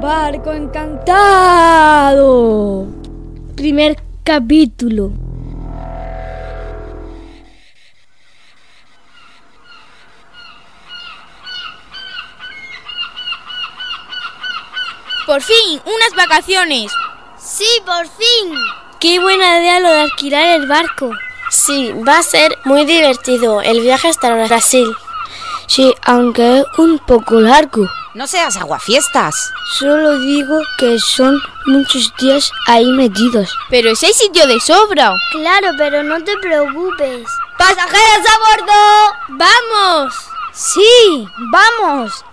barco encantado. Primer capítulo. Por fin, unas vacaciones. Sí, por fin. Qué buena idea lo de alquilar el barco. Sí, va a ser muy divertido el viaje hasta Brasil. Sí, aunque es un poco largo. No seas aguafiestas. Solo digo que son muchos días ahí metidos. Pero ese sitio de sobra. Claro, pero no te preocupes. ¡Pasajeros a bordo! ¡Vamos! Sí, vamos.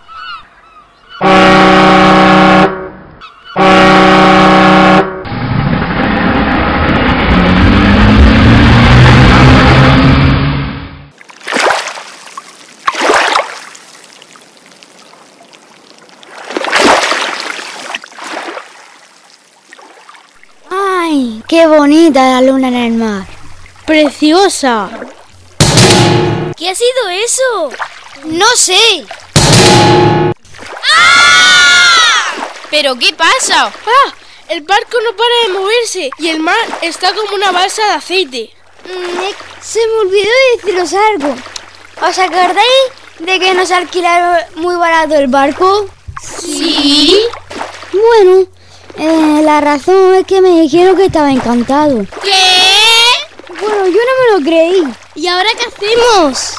¡Ay! ¡Qué bonita la luna en el mar! ¡Preciosa! ¿Qué ha sido eso? ¡No sé! ¿Pero qué pasa? ¡Ah! El barco no para de moverse y el mar está como una balsa de aceite. Mm, se me olvidó deciros algo. ¿Os acordáis de que nos alquilaron muy barato el barco? Sí. Bueno, la razón es que me dijeron que estaba encantado. ¿Qué? Bueno, yo no me lo creí. ¿Y ahora qué hacemos?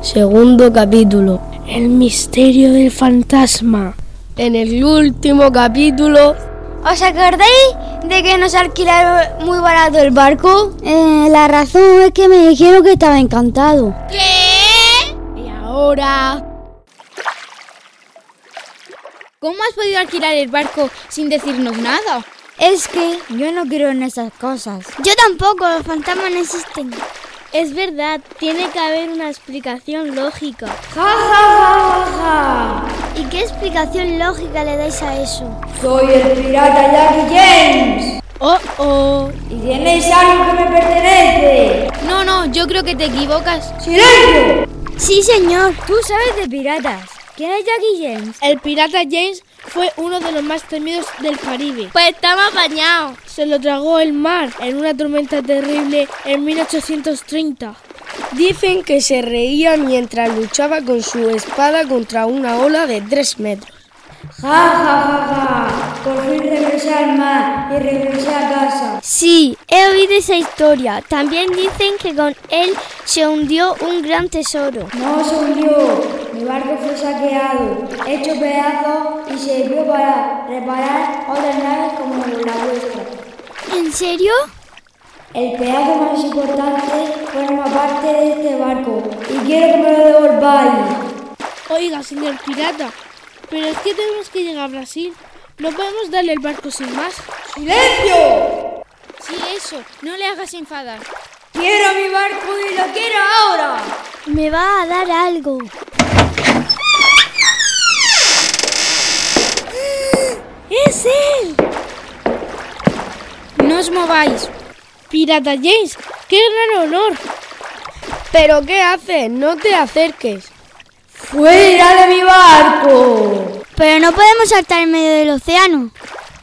Segundo capítulo. El misterio del fantasma. En el último capítulo... ¿Os acordáis de que nos alquilaron muy barato el barco? Eh, la razón es que me dijeron que estaba encantado. ¿Qué? Y ahora... ¿Cómo has podido alquilar el barco sin decirnos nada? Es que yo no creo en esas cosas. Yo tampoco, los fantasmas no existen. Es verdad, tiene que haber una explicación lógica. ¿Y qué explicación lógica le dais a eso? Soy el pirata Jackie James. Oh, oh. Y tenéis algo que me pertenece. No, no, yo creo que te equivocas. ¡Silencio! Sí, señor. Tú sabes de piratas. ¿Quién es Jackie James? El pirata James fue uno de los más temidos del Caribe. Pues estamos apañados. Se lo tragó el mar en una tormenta terrible en 1830. Dicen que se reía mientras luchaba con su espada contra una ola de 3 metros. Ja, ja, ja, ja. Por fin regresé al mar y regresé a casa. Sí, he oído esa historia. También dicen que con él se hundió un gran tesoro. No se hundió. Mi barco fue saqueado, hecho pedazos y sirvió para reparar otras naves como la vuestra. ¿En serio? El pedazo más importante forma parte de este barco y quiero que me lo devolváis. Oiga, señor pirata, pero es que tenemos que llegar a Brasil. No podemos darle el barco sin más. ¡Silencio! Sí, eso, no le hagas enfadar. Quiero mi barco y lo quiero ahora. Me va a dar algo. ¡Es él! No os mováis. Pirata James, qué gran honor. ¿Pero qué haces? No te acerques. ¡Fuera de mi barco! Pero no podemos saltar en medio del océano.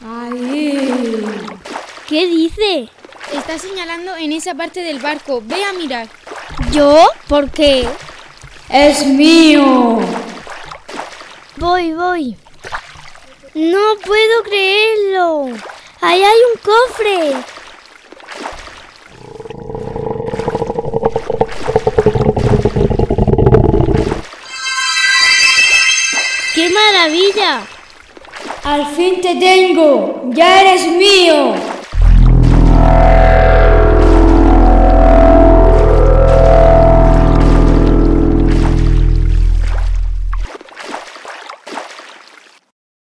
Ahí. ¿Qué dice? Está señalando en esa parte del barco. Ve a mirar. ¿Yo? ¿Por qué? Es mío. Voy, voy. No puedo creerlo. Ahí hay un cofre. ¡Qué maravilla! Al fin te tengo. Ya eres mío.